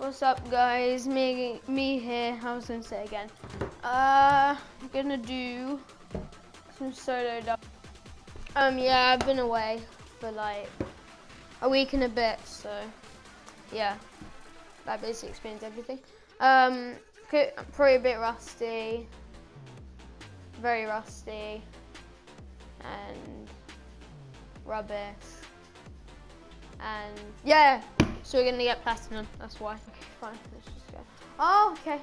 What's up, guys? Me, me here. I was gonna say again. Uh, I'm gonna do some solo dub. Um, yeah, I've been away for like a week and a bit, so yeah, that basically explains everything. Um, probably a bit rusty, very rusty, and rubbish, and yeah. So we're gonna get platinum. That's why. Okay, fine. Let's just go. Oh, okay.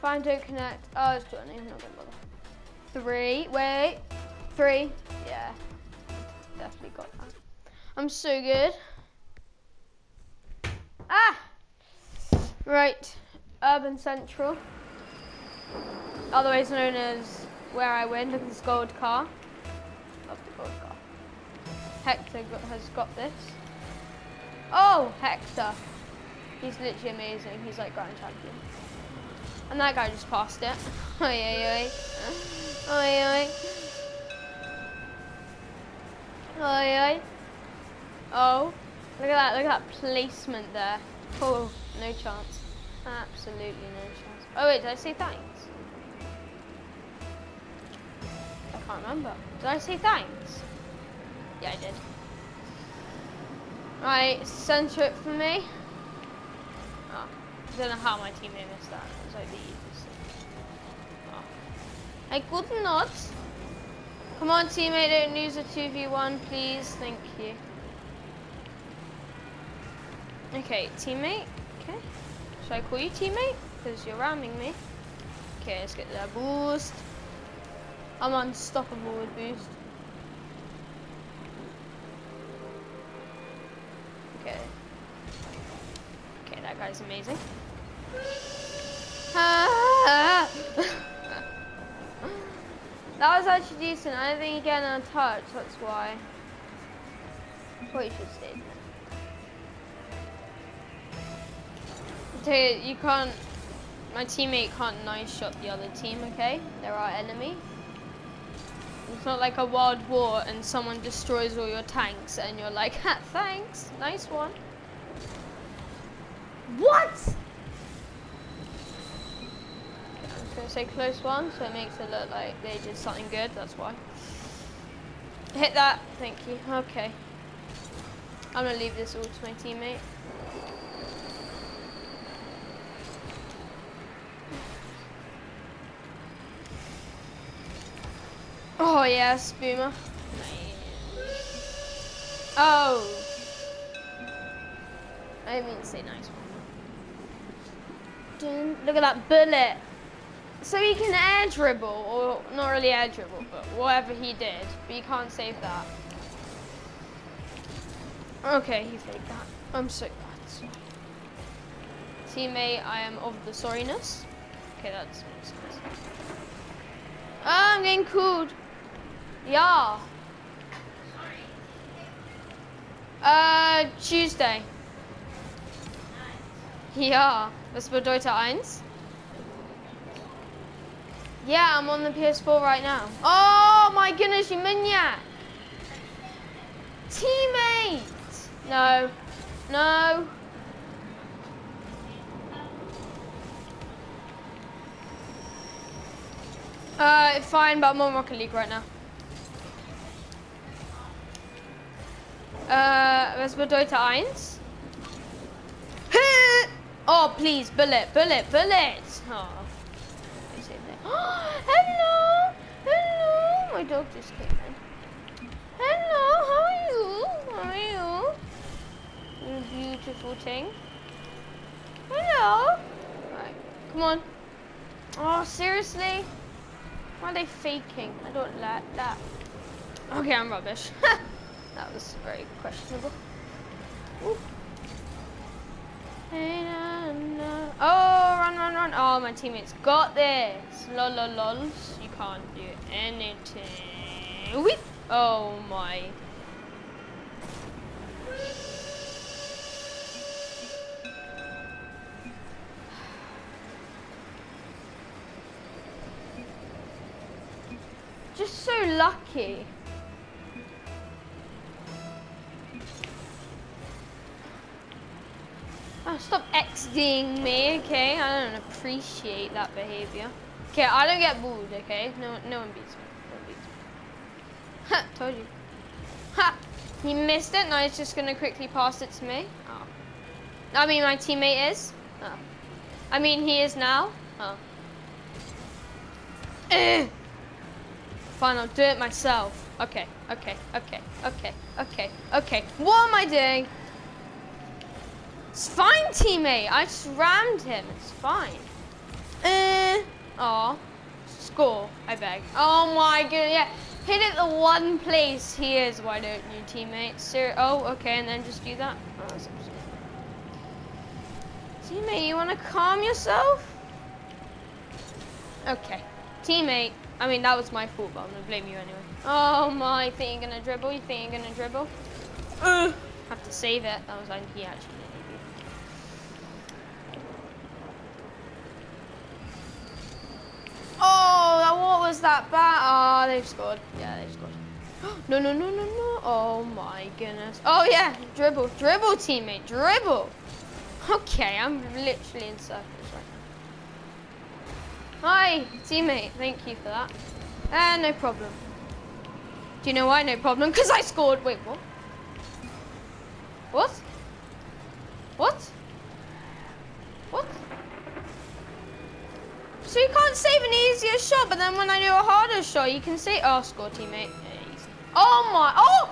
Fine, don't connect. Oh, it's. I'm not gonna bother. Three. Wait. Three. Yeah. Definitely got that. I'm so good. Ah. Right. Urban Central. Otherwise known as where I win. Look at this gold car. Love the gold car. Hector has got this. Oh, Hector. He's literally amazing. He's like grand champion. And that guy just passed it. Oi, oi, oi. Oi, oi. Oi, oi. Oh, look at that. Look at that placement there. Oh, no chance. Absolutely no chance. Oh, wait, did I say thanks? I can't remember. Did I say thanks? Yeah, I did. Right, center it for me. Oh, I don't know how my teammate missed that. It was like the easiest thing. Oh. I could not. Come on, teammate, don't lose a 2v1, please. Thank you. Okay, teammate. Okay. Should I call you teammate? Because you're ramming me. Okay, let's get that boost. I'm unstoppable with boost. Okay. Okay, that guy's amazing. That was actually decent. I don't think you get a touch, that's why. Probably should stay there. Dude, you can't. My teammate can't nice shot the other team, okay? They're our enemy. It's not like a world war and someone destroys all your tanks and you're like, ha, thanks, nice one. What? I'm gonna say close one so it makes it look like they did something good, that's why. Hit that, thank you, okay. I'm gonna leave this all to my teammate. Oh yes, Boomer. Oh. I didn't mean to say nice one. Look at that bullet. So he can air dribble, or not really air dribble, but whatever he did. But you can't save that. Okay, he faked that. I'm so bad. Teammate, I am of the sorriness. Okay, that's. Oh, I'm getting cooled. Yeah. Uh, Tuesday. Ja, was bedeutet eins? Yeah, I'm on the PS4 right now. Oh my goodness, you maniac! Teammate! No. No. Uh, fine, but I'm on Rocket League right now. Äh, was bedeutet eins? Oh, please, bullet, bullet, bullet. Oh. oh. hello, hello. My dog just came in. Hello, how are you? How are you? You beautiful thing. Hello. Right, come on. Oh, seriously? Why are they faking? I don't like that. Okay, I'm rubbish. that was very questionable. Ooh. Oh, run, run, run. Oh, my teammates got this. Lol, lol, lols. You can't do anything. Whee! Oh, my. Just so lucky. Stop XDing me, okay? I don't appreciate that behavior. Okay, I don't get booed, okay? No, no one beats me. No one beats me. Ha, told you. Ha! He missed it, now he's just gonna quickly pass it to me. Oh. I mean, my teammate is. Oh. I mean, he is now. Oh. Fine, I'll do it myself. Okay, okay, okay, okay, okay, okay. What am I doing? It's fine, teammate. I just rammed him. It's fine. Uh, oh, score, I beg. Oh my goodness, yeah. Hit it the one place he is, why don't you, teammate? Sir, oh, okay, and then just do that. Oh, teammate, you want to calm yourself? Okay. Teammate, I mean, that was my fault, but I'm going to blame you anyway. Oh my, think you're going to dribble? You think you're going to dribble? Uh, have to save it. That was like, he actually Oh, what was that bat? Oh, they've scored. Yeah, they've scored. No, no, no, no, no. Oh my goodness. Oh yeah, dribble, dribble, teammate, dribble. Okay, I'm literally in circles right now. Hi, teammate. Thank you for that. Uh, no problem. Do you know why? No problem. Because I scored. Wait, what? What? What? What? So you can't save an easier shot, but then when I do a harder shot, you can say, oh, score teammate. Oh my, oh!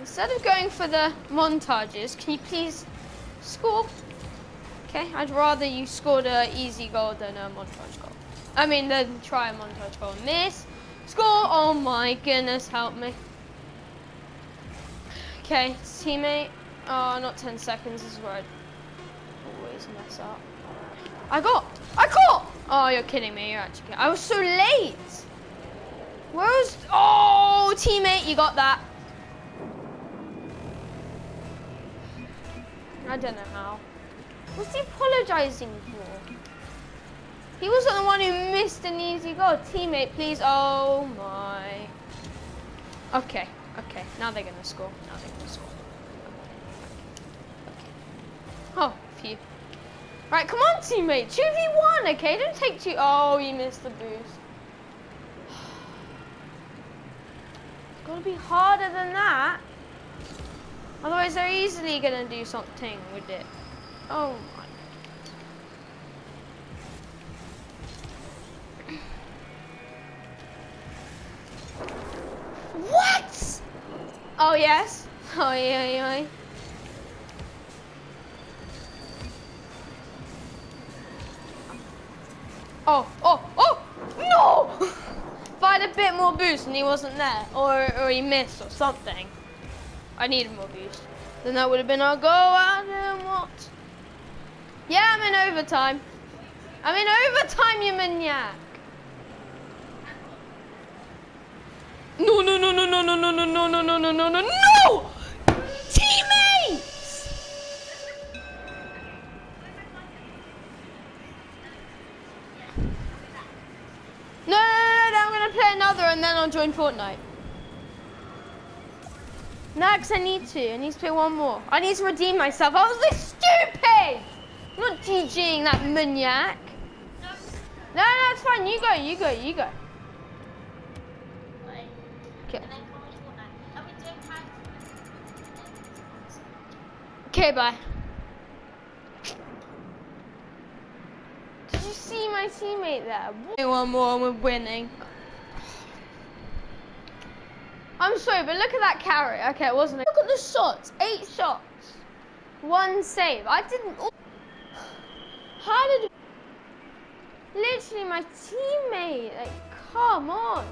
Instead of going for the montages, can you please score? Okay, I'd rather you scored an easy goal than a montage goal. I mean, then try a montage goal. Miss, score, oh my goodness, help me. Okay, teammate, oh, not 10 seconds, is where I always mess up. I got, I caught! Oh, you're kidding me, you're actually kidding. I was so late. Where's, oh, teammate, you got that. I don't know how. What's he apologizing for? He wasn't the one who missed an easy goal. Teammate, please. Oh my. Okay, okay. Now they're gonna score. Now they're gonna score. Okay. Oh, phew. Right, come on, teammate. 2v1, okay? Don't take two. Oh, you missed the boost. It's got to be harder than that. Otherwise, they're easily going to do something with it. Oh, my. What? Oh, yes. Oh, yeah, yeah. Oh, oh, oh, no! if I had a bit more boost and he wasn't there, or, or he missed or something, I needed more boost. Then that would have been our goal, Adam, what? Yeah, I'm in overtime. I'm in overtime, you maniac. No, no, no, no, no, no, no, no, no, no, no, no, no, no, No, no, no, no, I'm gonna play another and then I'll join Fortnite. No, because I need to. I need to play one more. I need to redeem myself. I was this stupid! I'm not teaching that maniac. No, no, no, it's fine. You go, you go, you go. Okay. Okay, bye. Did you see my teammate there? One more and we're winning. I'm sorry, but look at that carry. Okay, it wasn't. Look at the shots. Eight shots. One save. I didn't. How did? Literally, my teammate. Like, come on.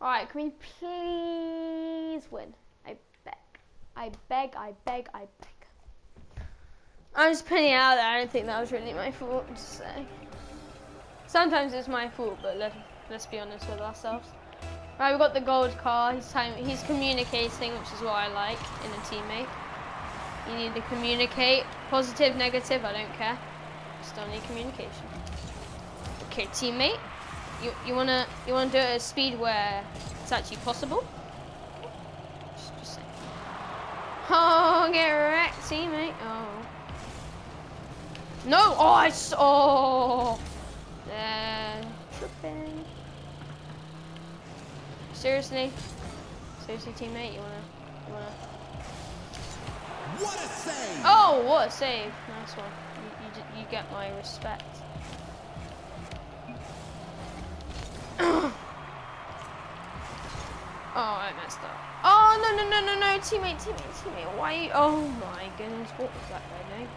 All right, can we please win? I beg. I beg. I beg. I beg. I'm just putting it out there. I don't think that was really my fault. Say. Sometimes it's my fault, but let, let's be honest with ourselves. Right, we've got the gold car. He's time. He's communicating, which is what I like in a teammate. You need to communicate. Positive, negative, I don't care. Still need communication. Okay, teammate. You you wanna you wanna do it at a speed where it's actually possible? Just, just saying. Oh. Get wrecked, teammate. Oh. No! Oh, I saw. Oh. Uh, tripping. Seriously? Seriously, teammate, you wanna, you wanna? What a save! Oh, what a save! Nice one. You, you, you get my respect. oh, I messed up. Oh no no no no no! Teammate, teammate, teammate! Why? You, oh my goodness! What was that guy doing?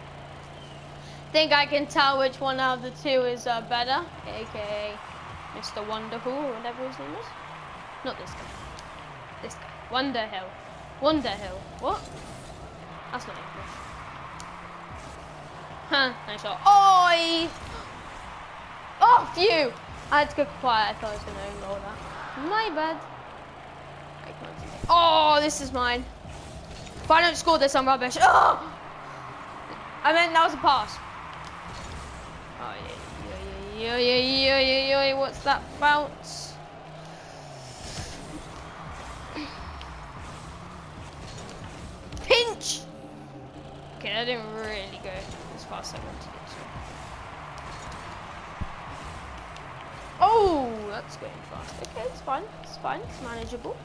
Think I can tell which one of the two is uh, better, aka Mr. Wonderful or whatever his name is. Not this guy. This guy. Wonderhill. Wonderhill. What? That's not English. Huh, nice shot. Oi! Oh, phew! I had to go quiet. I thought I was going to roll that. My bad. Oh, this is mine. If I don't score this, I'm rubbish. Oh! I meant that was a pass. Oh, yeah, yeah, yeah, yeah, yeah, yeah. What's that bounce? Pinch! Okay, that didn't really go as fast as I wanted it to. Oh, that's going fast. Okay, it's fine. It's fine. It's manageable.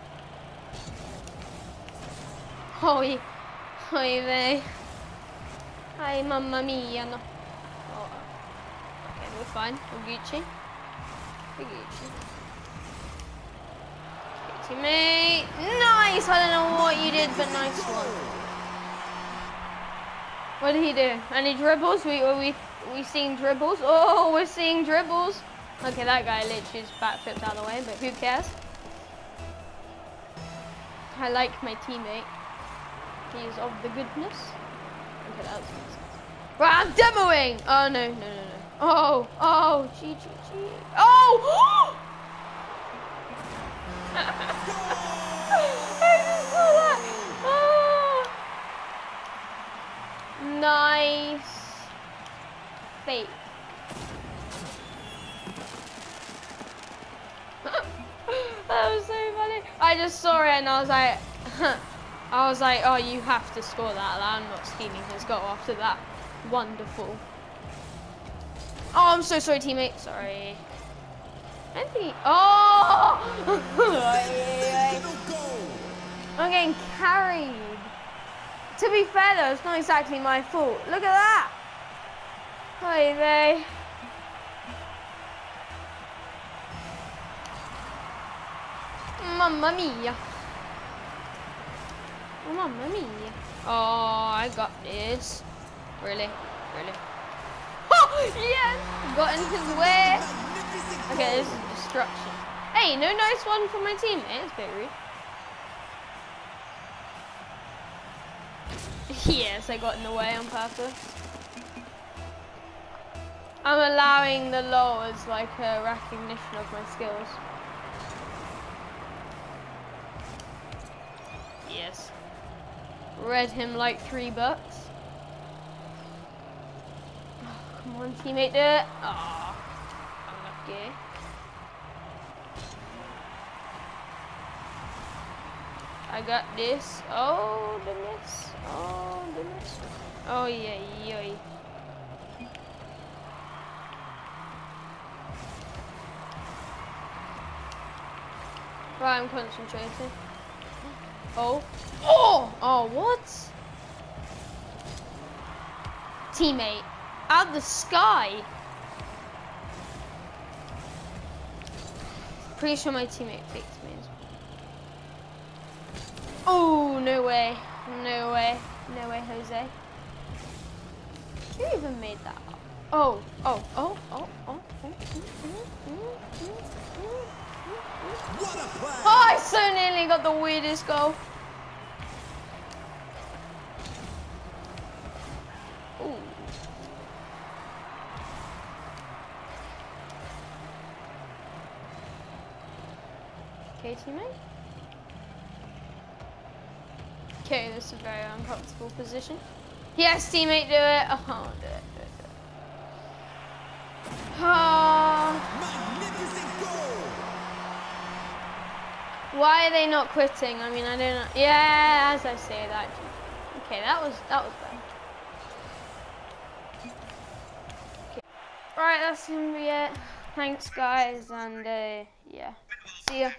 Oi. Oi vey. Hi, mamma mia. No. We're fine. We're Gucci. We're Gucci. Teammate. Nice! I don't know what you did, but nice one. What did he do? Any dribbles? We we we seeing dribbles? Oh, we're seeing dribbles. Okay, that guy literally just backflipped out of the way, but who cares? I like my teammate. He is of the goodness. Okay, that was Right, I'm demoing! Oh, no, no, no, no. Oh, oh, gee, gee, gee. Oh! Ah. Nice. Fake. that was so funny. I just saw it and I was like, I was like, oh, you have to score that. I'm not stealing his goal after that. Wonderful. Oh, I'm so sorry, teammate. Sorry. Anthony. Oh! I'm getting carried. To be fair though, it's not exactly my fault. Look at that. Hi, they. Mamma mia. Oh, mamma mia. Oh, I got this. Really? Really? Yes! Got in his way. Okay, this is destruction. Hey, no nice one for my teammate. It's rude. yes, I got in the way on purpose. I'm allowing the law as like a recognition of my skills. Yes. Read him like three bucks. Oh, come on, teammate, it. Oh, unlucky. I got this. Oh, the miss. Oh, the miss. Oh, yeah, yeah. Right, I'm concentrating. Oh. Oh! Oh, what? Teammate. Out of the sky. Pretty sure my teammate picked me. Oh, no way. No way. No way, Jose. Who even made that up? Oh, oh, oh, oh, oh. Oh, oh, oh, oh I so nearly got the weirdest goal. Teammate. Okay, this is a very uncomfortable position. Yes, teammate, do it. Oh, do it, do it, do it. Oh. Why are they not quitting? I mean, I don't know. Yeah, as I say that. Okay, that was that was bad. Okay. Right, that's gonna be it. Thanks, guys, and uh, yeah, see ya.